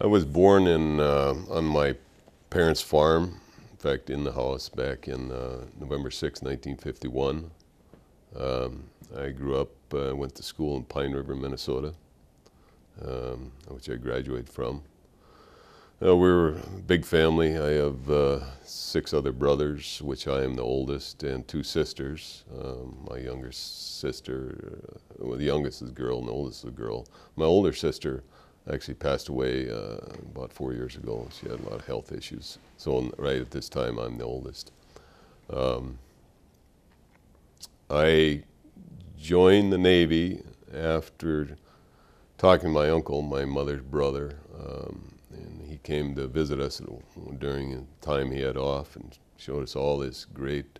I was born in uh, on my parents' farm, in fact, in the house back in uh, November 6, 1951. Um, I grew up, uh, went to school in Pine River, Minnesota, um, which I graduated from. Uh, we were a big family. I have uh, six other brothers, which I am the oldest, and two sisters. Um, my younger sister, uh, well, the youngest is a girl, and the oldest is a girl. My older sister actually passed away uh, about four years ago. She had a lot of health issues. So right at this time, I'm the oldest. Um, I joined the Navy after talking to my uncle, my mother's brother. Um, and he came to visit us during the time he had off and showed us all this great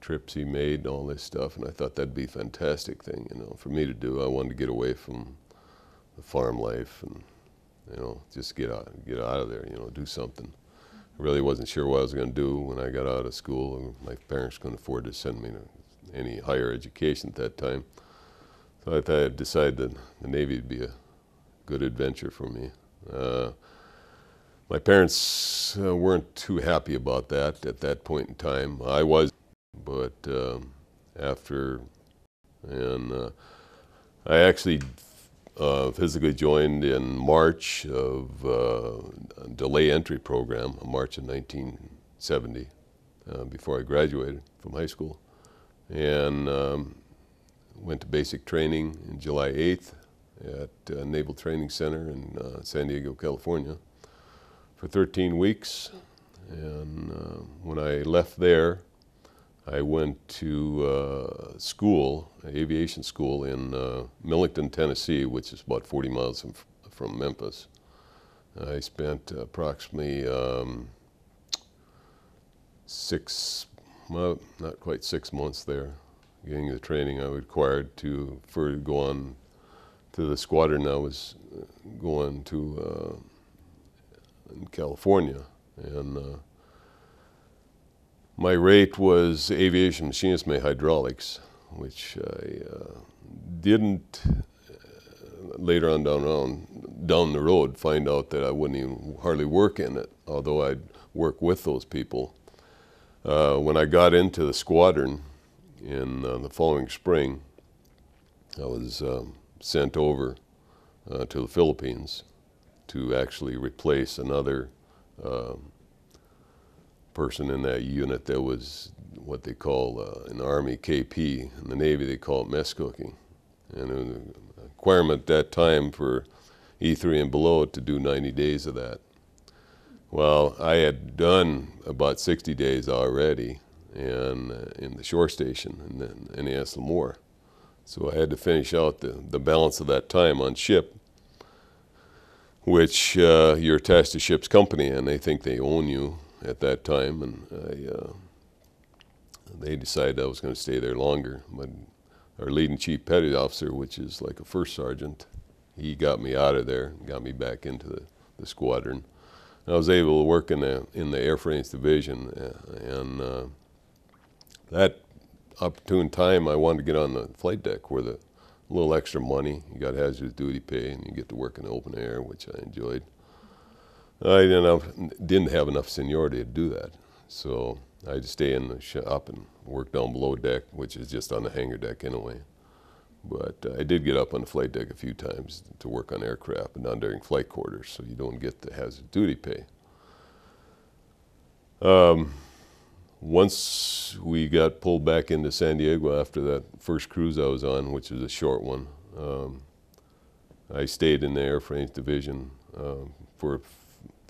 trips he made and all this stuff. And I thought that'd be a fantastic thing, you know, for me to do. I wanted to get away from the farm life and, you know, just get out, get out of there, you know, do something. I really wasn't sure what I was going to do when I got out of school. My parents couldn't afford to send me to any higher education at that time. So I thought I'd decided that the Navy would be a good adventure for me. Uh, my parents uh, weren't too happy about that at that point in time. I was, but um, after, and uh, I actually uh, physically joined in March of uh, delay entry program, March of 1970, uh, before I graduated from high school, and um, went to basic training in July 8th at uh, Naval Training Center in San Diego, California for 13 weeks. And uh, when I left there, I went to uh, school, aviation school in uh, Millington, Tennessee, which is about 40 miles from, from Memphis. I spent approximately um, six, well, not quite six months there, getting the training I required to for go on to the squadron I was uh, going to uh, in California. And uh, my rate was aviation machinist may hydraulics, which I uh, didn't uh, later on down, on down the road find out that I wouldn't even hardly work in it, although I'd work with those people. Uh, when I got into the squadron in uh, the following spring, I was um, sent over uh, to the Philippines to actually replace another um, person in that unit that was what they call uh, in the Army KP. In the Navy, they call it mess cooking. And it was a requirement at that time for E3 and below to do 90 days of that. Well, I had done about 60 days already and uh, in the shore station and then NAS Lemoore. So I had to finish out the, the balance of that time on ship which uh, you're attached to ship's company and they think they own you at that time. And I, uh, they decided I was going to stay there longer. But our leading chief petty officer, which is like a first sergeant, he got me out of there, got me back into the, the squadron. I was able to work in the in the airframes division, uh, and uh, that opportune time I wanted to get on the flight deck where the a little extra money. You got hazardous duty pay, and you get to work in the open air, which I enjoyed. I didn't, didn't have enough seniority to do that, so I to stay in the shop and work down below deck, which is just on the hangar deck anyway. But uh, I did get up on the flight deck a few times to work on aircraft, but not during flight quarters, so you don't get the hazard duty pay. Um, once we got pulled back into San Diego after that first cruise I was on, which was a short one, um, I stayed in the airframes division uh, for a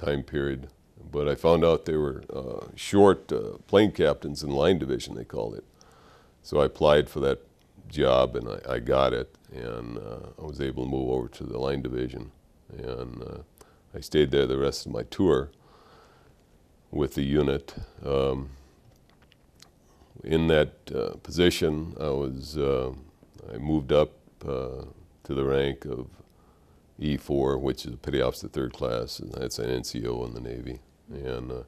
time period. But I found out they were uh, short uh, plane captains in line division, they called it. So I applied for that job and I, I got it, and uh, I was able to move over to the line division. And uh, I stayed there the rest of my tour with the unit. Um, in that uh, position, I was uh, I moved up uh, to the rank of E4, which is a petty officer third class, and that's an NCO in the Navy. And uh,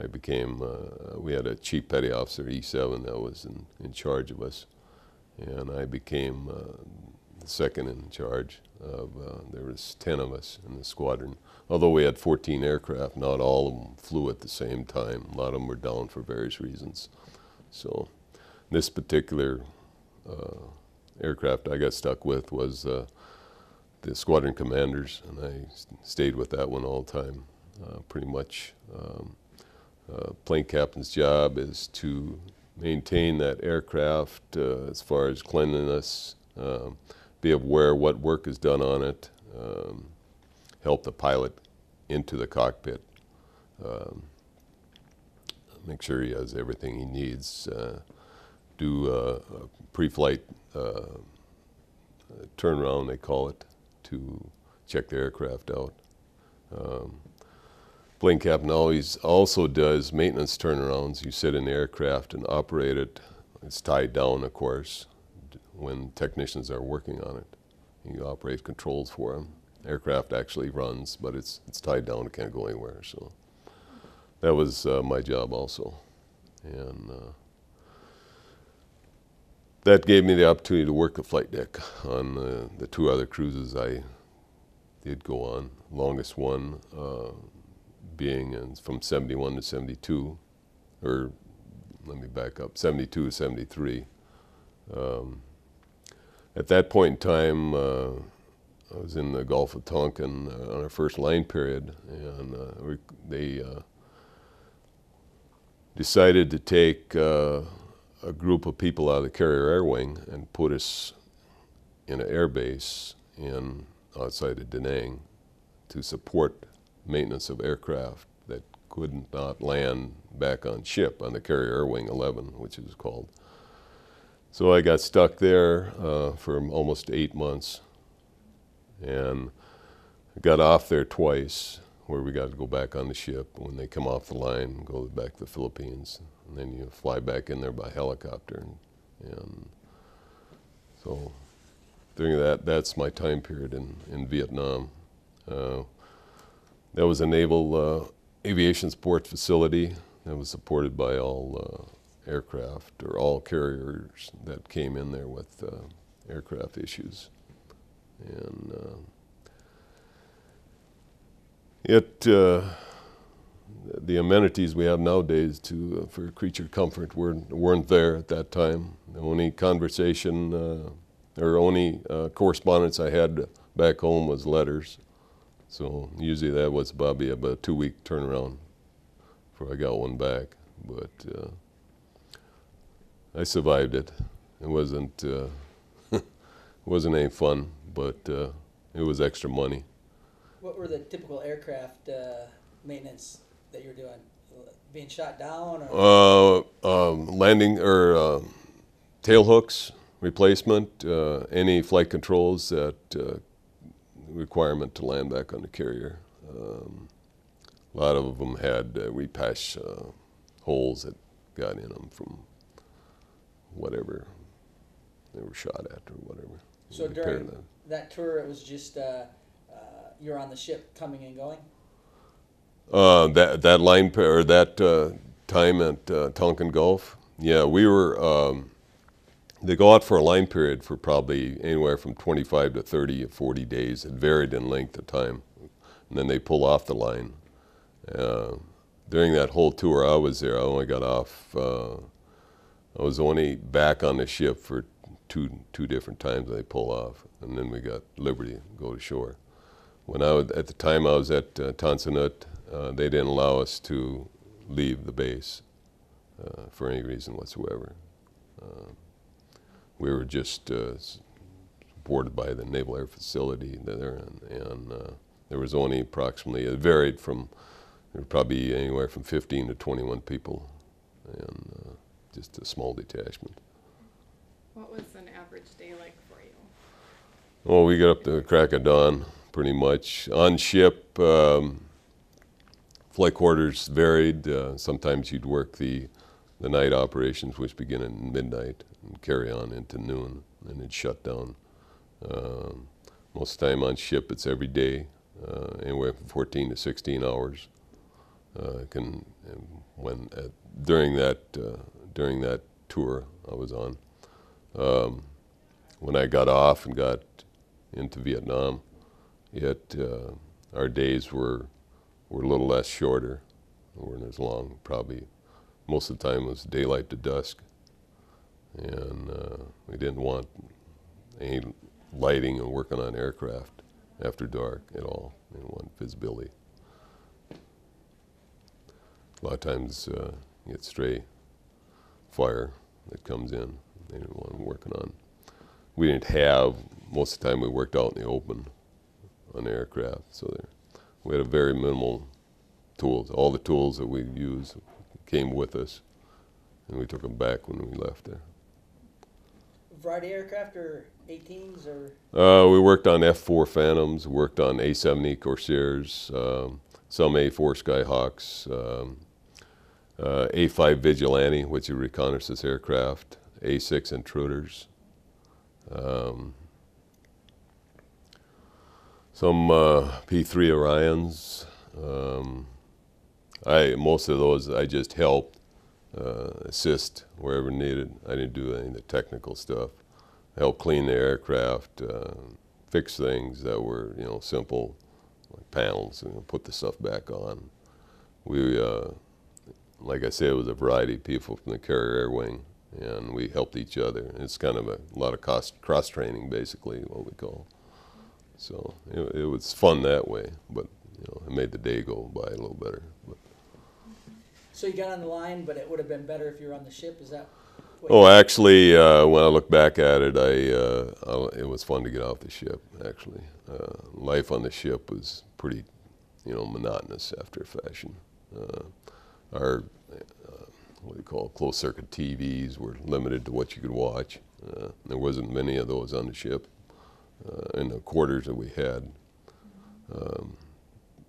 I became uh, we had a chief petty officer E7 that was in, in charge of us, and I became uh, second in charge of, uh, there was 10 of us in the squadron. Although we had 14 aircraft, not all of them flew at the same time. A lot of them were down for various reasons. So this particular uh, aircraft I got stuck with was uh, the squadron commanders, and I stayed with that one all the time, uh, pretty much. Um, uh, plane captain's job is to maintain that aircraft uh, as far as cleanliness, um, be aware what work is done on it, um, help the pilot into the cockpit, um, make sure he has everything he needs, uh, do uh, a pre-flight uh, turnaround, they call it, to check the aircraft out. Um, plane captain always also does maintenance turnarounds. You sit in the aircraft and operate it. It's tied down, of course, when technicians are working on it. You operate controls for them. Aircraft actually runs, but it's it's tied down. It can't go anywhere. So that was uh, my job also, and uh, that gave me the opportunity to work the flight deck on uh, the two other cruises I did go on. Longest one uh, being in, from 71 to 72, or let me back up, 72 to 73. Um, at that point in time, uh, I was in the Gulf of Tonkin uh, on our first line period, and uh, we, they uh, decided to take uh, a group of people out of the carrier air wing and put us in an air base in outside of Da Nang to support maintenance of aircraft that could not land back on ship on the carrier air wing 11, which is called. So I got stuck there uh, for almost eight months and got off there twice where we got to go back on the ship when they come off the line go back to the Philippines and then you fly back in there by helicopter and, and so during that that's my time period in, in Vietnam. Uh, that was a naval uh, aviation support facility that was supported by all uh, aircraft or all carriers that came in there with uh, aircraft issues. And uh, it uh, the amenities we have nowadays to uh, for creature comfort were, weren't there at that time. The only conversation uh, or only uh, correspondence I had back home was letters. So usually that was probably about a two-week turnaround before I got one back. But uh, I survived it. It wasn't uh, wasn't any fun, but uh, it was extra money. What were the typical aircraft maintenance that you're doing? Being shot down or? Uh, um, landing or uh, tail hooks replacement, uh, any flight controls that uh, requirement to land back on the carrier. Um, a lot of them had uh, repash uh, holes that got in them from whatever they were shot at or whatever. So during that. that tour, it was just, uh, uh, you're on the ship coming and going? Uh, that that line or that uh, time at uh, Tonkin Gulf, yeah, we were. Um, they go out for a line period for probably anywhere from 25 to 30 or 40 days. It varied in length of time, and then they pull off the line. Uh, during that whole tour I was there, I only got off. Uh, I was only back on the ship for two two different times. They pull off, and then we got liberty go to shore. When I was, at the time I was at uh, Tan Son Nhut, uh, they didn't allow us to leave the base uh, for any reason whatsoever. Uh, we were just uh, supported by the Naval Air Facility there, and, and uh, there was only approximately, it varied from, there were probably anywhere from 15 to 21 people, and uh, just a small detachment. What was an average day like for you? Well, we got up to the crack of dawn, pretty much. On ship, um, flight quarters varied. Uh, sometimes you'd work the, the night operations, which begin at midnight and carry on into noon, and it'd shut down. Um, most time on ship, it's every day, uh, anywhere from 14 to 16 hours. Uh, can when at, during that uh, during that tour I was on, um, when I got off and got into Vietnam, yet uh, our days were were a little less shorter, weren't as long. Probably most of the time was daylight to dusk, and uh, we didn't want any lighting and working on aircraft after dark at all. We didn't want visibility. A lot of times uh, you get stray fire that comes in. They didn't want them working on. We didn't have most of the time we worked out in the open on aircraft, so there, we had a very minimal tools. All the tools that we used came with us, and we took them back when we left there. Variety aircraft or 18s or Uh, we worked on F-4 Phantoms, worked on A-70 Corsairs, um, some A-4 Skyhawks, um, uh, A-5 Vigilante, which is a reconnaissance aircraft, A-6 Intruders, um, some uh, P-3 Orions. Um, I most of those I just helped uh, assist wherever needed. I didn't do any of the technical stuff. Help clean the aircraft, uh, fix things that were you know simple, like panels, and put the stuff back on. We, uh, like I said, it was a variety of people from the carrier air wing, and we helped each other. It's kind of a lot of cost, cross training, basically, what we call. So it, it was fun that way, but you know, it made the day go by a little better. But, so you got on the line, but it would have been better if you were on the ship. Is that? What Oh, actually, uh, when I look back at it, I, uh, I it was fun to get off the ship. Actually, uh, life on the ship was pretty, you know, monotonous after a fashion. Uh, our uh, what do you call it, closed circuit TVs were limited to what you could watch. Uh, there wasn't many of those on the ship. Uh, in the quarters that we had, um,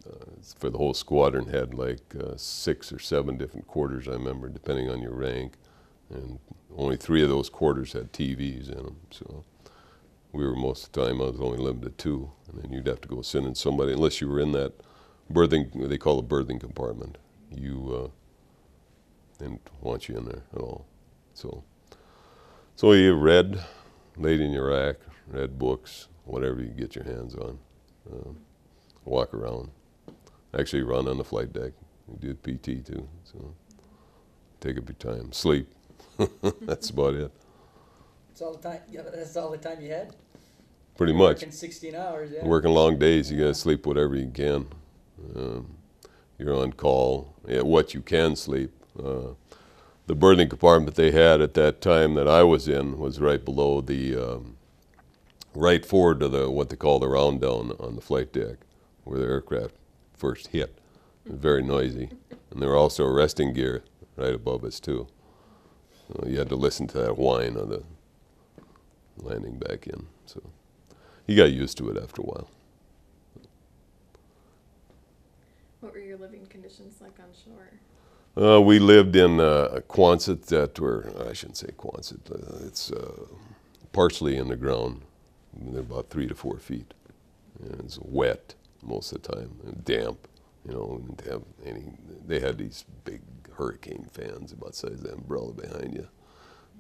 uh, for the whole squadron, had like uh, six or seven different quarters. I remember, depending on your rank and only three of those quarters had TVs in them. So we were most of the time I was only limited to two, and then you'd have to go send in somebody unless you were in that berthing they call the berthing compartment. You uh, didn't want you in there at all. So so you read, laid in your rack, read books, whatever you get your hands on. Um, walk around. Actually, run on the flight deck. We did PT too. So take up your time. Sleep. That's about it. That's all the time. Yeah, that's all the time you had. Pretty much. Working 16 hours. Yeah. Working long days, you gotta sleep whatever you can. Um, you're on call. Yeah, what you can sleep. Uh, the berthing compartment they had at that time that I was in was right below the, um, right forward to the what they call the round down on the flight deck, where the aircraft first hit. Very noisy, and there were also arresting gear right above us too. So you had to listen to that whine of the landing back in. So you got used to it after a while. What were your living conditions like on shore? Uh, we lived in uh, Quonset that were, I shouldn't say Quonset, uh, it's uh, partially in the ground. They're about three to four feet. And it's wet most of the time, and damp. You know, we didn't have any, they had these big hurricane fans about size of the umbrella behind you,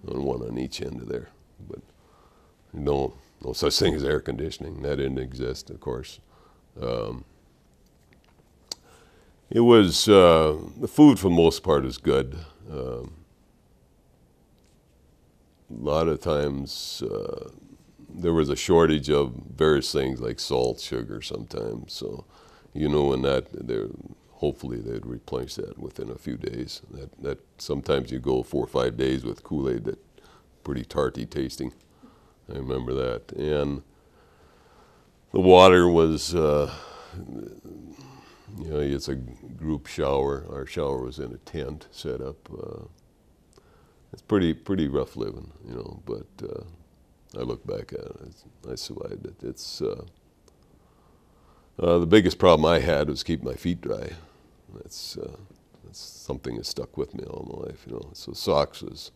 and one on each end of there. But no, no such thing as air conditioning. That didn't exist, of course. Um, it was uh, the food for the most part is good. Um, a lot of times uh, there was a shortage of various things like salt, sugar sometimes. So, you know, when that hopefully they'd replenish that within a few days. That that sometimes you go four or five days with Kool-Aid that pretty tarty tasting. I remember that, and the water was. Uh, you know, it's a group shower. Our shower was in a tent set up. Uh, it's pretty pretty rough living, you know. But uh, I look back at it, I survived it. It's uh, uh, the biggest problem I had was keeping my feet dry. That's uh, that's something that stuck with me all my life, you know. So socks was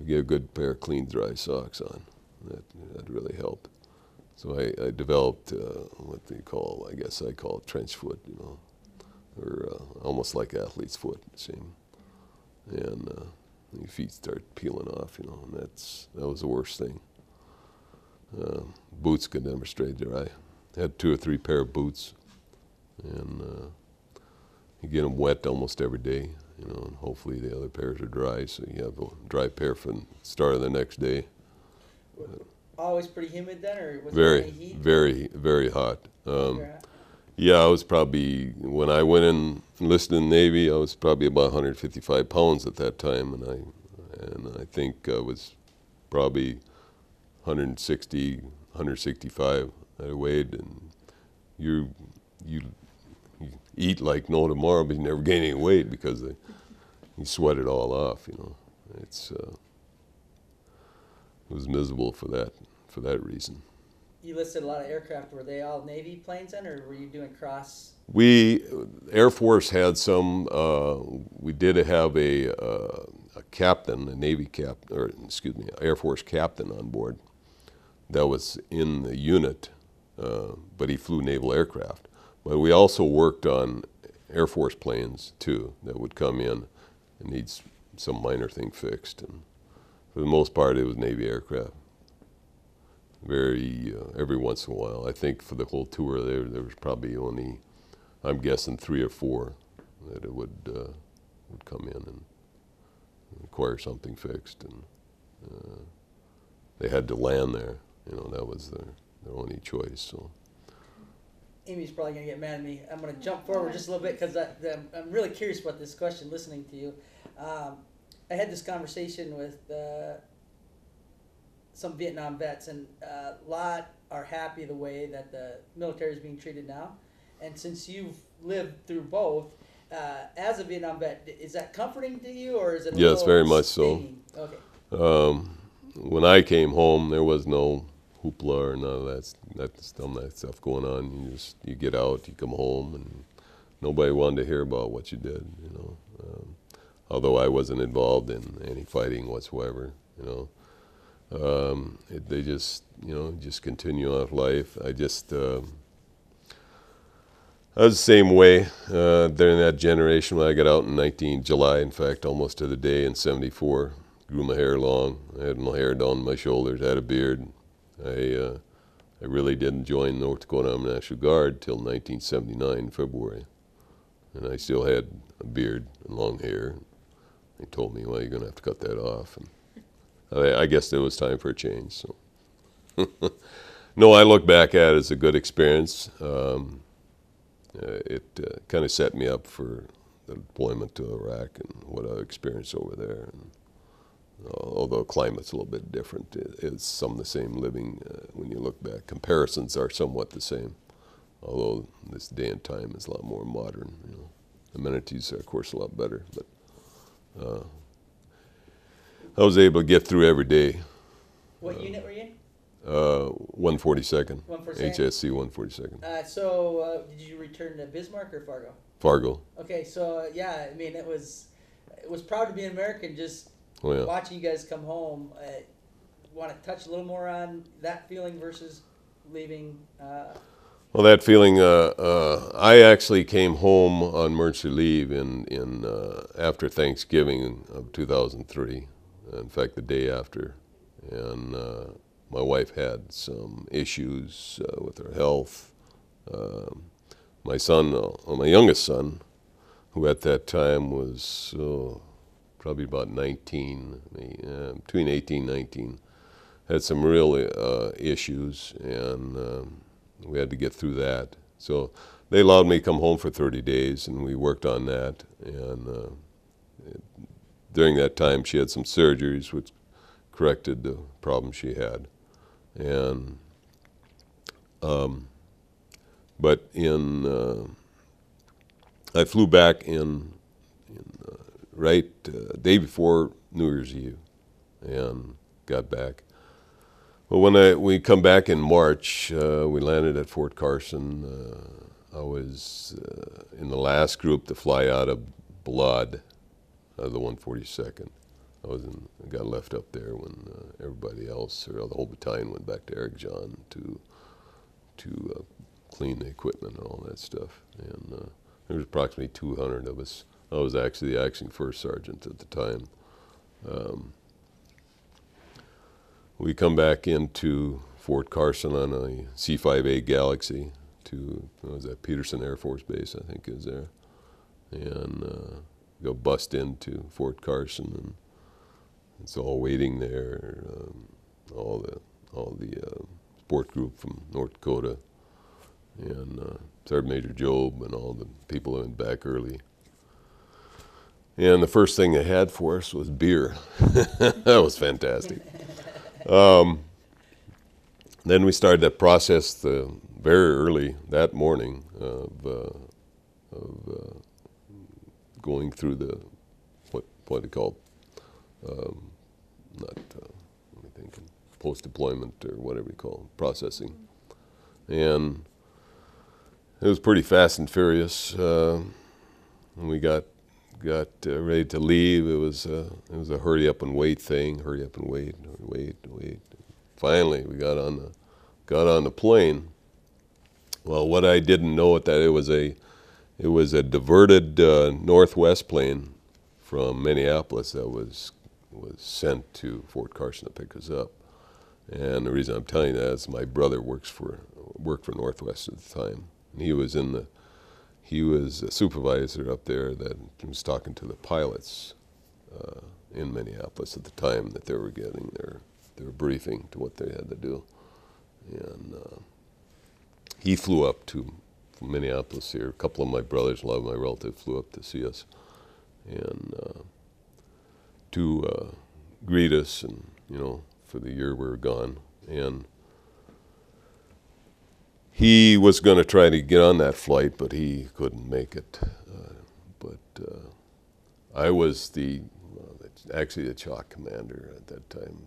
you get a good pair of clean, dry socks on. That that really helped. So I, I developed uh, what they call, I guess I call it trench foot, you know, or uh, almost like athlete's foot, same. And uh, your feet start peeling off, you know, and that's that was the worst thing. Uh, boots could never stay I Had two or three pair of boots, and uh, you get them wet almost every day. You know, and hopefully the other pairs are dry, so you have a dry pair for the start of the next day. Always pretty humid then, or was Very, there heat? very, very hot. Um, yeah, I was probably when I went in enlisted in the Navy. I was probably about 155 pounds at that time, and I and I think I was probably 160, 165 that I weighed, and you you you eat like no tomorrow, but you never gain any weight because the, you sweat it all off. You know, it's uh, it was miserable for that for that reason. You listed a lot of aircraft. Were they all Navy planes then, or were you doing cross? We, Air Force had some, uh, we did have a, uh, a captain, a Navy cap, or excuse me, Air Force captain on board that was in the unit, uh, but he flew naval aircraft. But we also worked on Air Force planes too that would come in and need some minor thing fixed. And for the most part, it was Navy aircraft. Very, uh, every once in a while. I think for the whole tour there, there was probably only I'm guessing three or four that it would uh, would come in and require something fixed, and uh, they had to land there. You know, that was their their only choice. So Amy's probably gonna get mad at me. I'm gonna jump forward just a little bit because I'm, really curious about this question. Listening to you, um, I had this conversation with uh, some Vietnam vets, and a lot are happy the way that the military is being treated now. And since you've lived through both, uh, as a Vietnam vet, is that comforting to you, or is it? Yes, very much so. Okay. um, when I came home, there was no hoopla or none of that that none of that stuff going on. You just you get out, you come home, and nobody wanted to hear about what you did. You know, um, although I wasn't involved in any fighting whatsoever. You know. Um, it, they just, you know, just continue on life. I just, um I was the same way uh, during that generation when I got out in 19 July. In fact, almost to the day in '74, grew my hair long. I had my hair down my shoulders. I had a beard. I, uh, I really didn't join North Dakota Army National Guard till 1979 February, and I still had a beard and long hair. They told me, "Well, you're going to have to cut that off." And I, I guess it was time for a change. So, no, I look back at it as a good experience. Um, uh, it uh, kind of set me up for the deployment to Iraq and what I experienced over there. And, although climate's a little bit different, it's some of the same living uh, when you look back. Comparisons are somewhat the same, although this day and time is a lot more modern. You know, amenities are of course a lot better, but. Uh, I was able to get through every day. What unit were you in? Uh, 142nd, 142nd. HSC 142nd, Uh, so, uh, did you return to Bismarck or Fargo? Fargo. Okay, so uh, yeah, I mean, it was it was proud to be an American. Just Oh yeah. watching you guys come home. Uh, Want to touch a little more on that feeling versus leaving? Uh, Well, that feeling. Uh, uh, I actually came home on Mercy leave in in uh, after Thanksgiving of 2003. In fact, the day after, and uh, my wife had some issues uh, with her health. Um my son, uh, my youngest son, who at that time was uh, probably about 19, uh, between 18 and 19, had some real uh, issues, and um, we had to get through that. So they allowed me to come home for 30 days, and we worked on that. And uh, during that time, she had some surgeries, which corrected the problem she had. And um, but in uh, I flew back in, right uh, day before New Year's Eve, and got back. Well, when I we come back in March, uh, we landed at Fort Carson. Uh, I was uh, in the last group to fly out of Balad, out of the 142nd. I was in, I got left up there when uh, everybody else, or the whole battalion, went back to Arifjan to to uh, clean the equipment and all that stuff. And uh, there was approximately 200 of us. I was actually the acting first sergeant at the time. Um, we come back into Fort Carson on a C-5A Galaxy to was that Peterson Air Force Base, I think is there, and uh, go bust into Fort Carson, and it's all waiting there. Um, all the all the uh, sport group from North Dakota, and uh, Sergeant Major Job, and all the people who went back early. And the first thing they had for us was beer. that was fantastic. Um, then we started that process the, very early that morning of, uh, of uh, going through the what what you call um, not uh, am I thinking post deployment or whatever you call it, processing, and it was pretty fast and furious. Uh, when we got got uh, ready to leave, it was uh, it was a hurry up and wait thing. Hurry up and wait, wait, wait. Finally, we got on the got on the plane. Well, what I didn't know at that it was a it was a diverted uh, Northwest plane from Minneapolis that was was sent to Fort Carson to pick us up. And the reason I'm telling you that is my brother works for worked for Northwest at the time. And he was in the he was a supervisor up there that was talking to the pilots uh, in Minneapolis at the time that they were getting their their briefing to what they had to do. And uh, he flew up to Minneapolis here. A couple of my brothers, a lot of my relatives flew up to see us and uh, to uh, greet us and you know for the year we were gone. And he was going to try to get on that flight, but he couldn't make it. Uh, but uh, I was the well, actually the chalk commander at that time.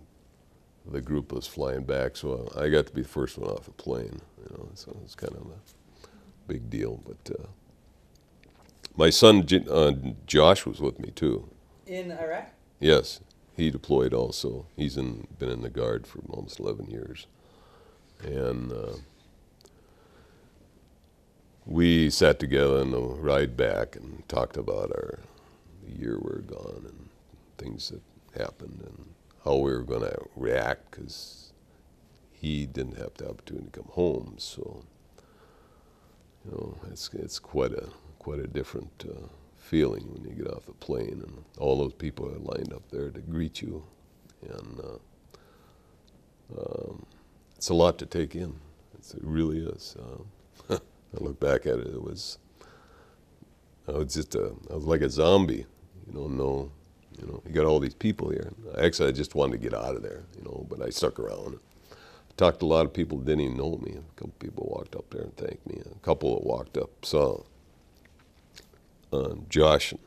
The group was flying back, so I got to be the first one off the plane. You know, so it was kind of a big deal. But uh, my son J- uh, Josh was with me too. In Iraq? Yes, he deployed also. He's in, been in the guard for almost 11 years. And uh, we sat together on the ride back and talked about our year we were gone and things that happened and how we were going to react because he didn't have the opportunity to come home. So, you know, it's it's quite a quite a different uh, feeling when you get off the plane and all those people are lined up there to greet you, and uh, um, it's a lot to take in. It's, it really is. Uh, I look back at it, it was I was just a I was like a zombie, you know. No, you know, you got all these people here. Actually, I just wanted to get out of there, you know, but I stuck around. I Talked to a lot of people didn't even know me. A couple people walked up there and thanked me. A couple that walked up saw uh, Josh and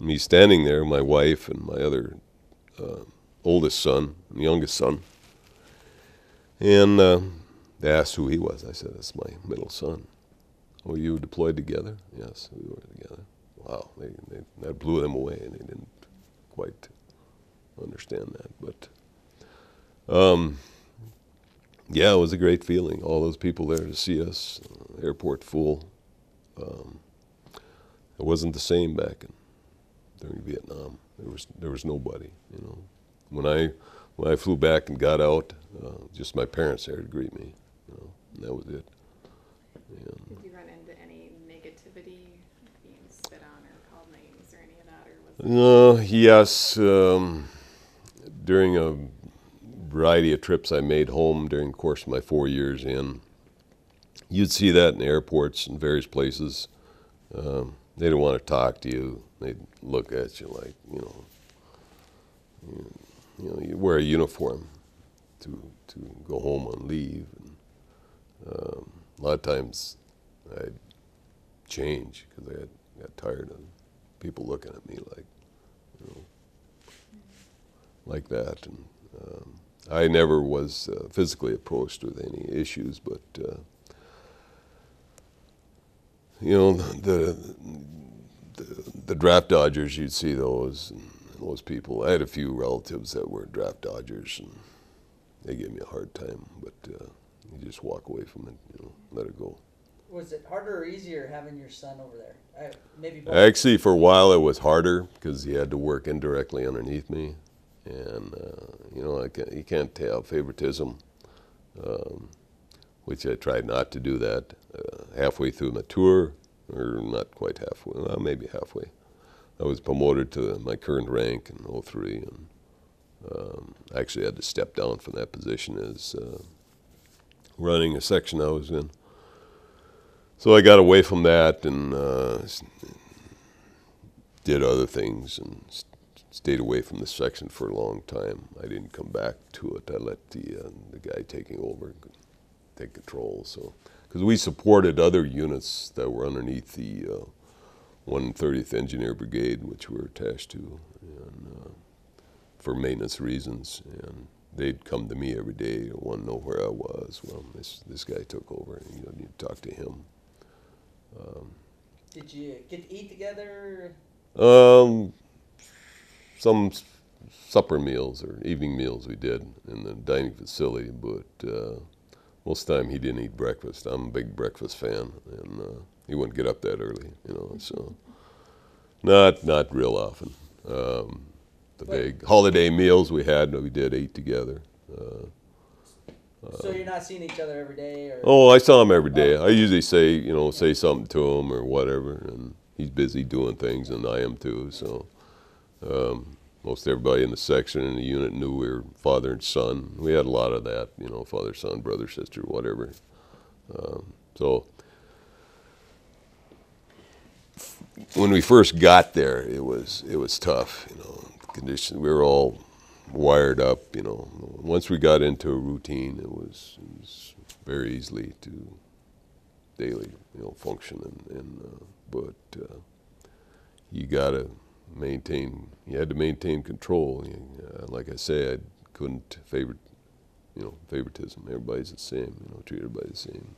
me standing there, my wife and my other uh, oldest son youngest son. And uh, they asked who he was. I said, "That's my middle son." Were you deployed together? Yes, we were together. Wow, they, they, that blew them away, and they didn't quite understand that. But um, yeah, it was a great feeling. All those people there to see us, uh, airport full. Um, it wasn't the same back in, during Vietnam. There was there was nobody. You know, when I when I flew back and got out, uh, just my parents there to greet me. You know, and that was it. And, Did you run into any negativity, being spit on or called names or any Uh, yes, um, during a variety of trips I made home during the course of my four years in, you'd see that in airports and various places. Um, they didn't want to talk to you. They'd look at you like, you know, you, know, you wear a uniform to to go home on leave. And, um, a lot of times, I'd change because I got, got tired of people looking at me like, you know, like that. And um, I never was uh, physically approached with any issues, but uh, you know, the, the the draft dodgers, you'd see those those people. I had a few relatives that were draft dodgers, and they gave me a hard time, but uh, you just walk away from it, you know, let it go. Was it harder or easier having your son over there? I, maybe both. Actually, for a while it was harder because he had to work indirectly underneath me, and uh, you know I can, you can't have favoritism. um, which I tried not to do that. Uh, halfway through my tour, or not quite halfway, well, maybe halfway, I was promoted to my current rank in 03, and um, I actually had to step down from that position as uh, running a section I was in. So I got away from that and uh, did other things and s- stayed away from the section for a long time. I didn't come back to it. I let the uh, the guy taking over take control. So because we supported other units that were underneath the uh, 130th Engineer Brigade, which we were attached to, and uh, for maintenance reasons, and they'd come to me every day want to know where I was. Well, this this guy took over, and you know, to talk to him. Did you get to eat together? Um, some supper meals or evening meals we did in the dining facility, but uh, most of the time he didn't eat breakfast. I'm a big breakfast fan, and uh, he wouldn't get up that early, you know. So not not real often. Um, the big holiday meals we had, we did eat together. Uh, so you're not seeing each other every day, or Oh, I saw him every day. I usually say, you know, say something to him or whatever, and he's busy doing things, and I am too. So, um, most everybody in the section and the unit knew we were father and son. We had a lot of that, you know, father, son, brother, sister, whatever. Um, so, when we first got there, it was it was tough, you know. Condition we were all wired up, you know. Once we got into a routine, it was, it was very easily to daily, you know, function. And, and uh, but uh, you got to maintain. You had to maintain control. You, uh, like I say, I couldn't favor, you know, favoritism. Everybody's the same. You know, treat everybody the same.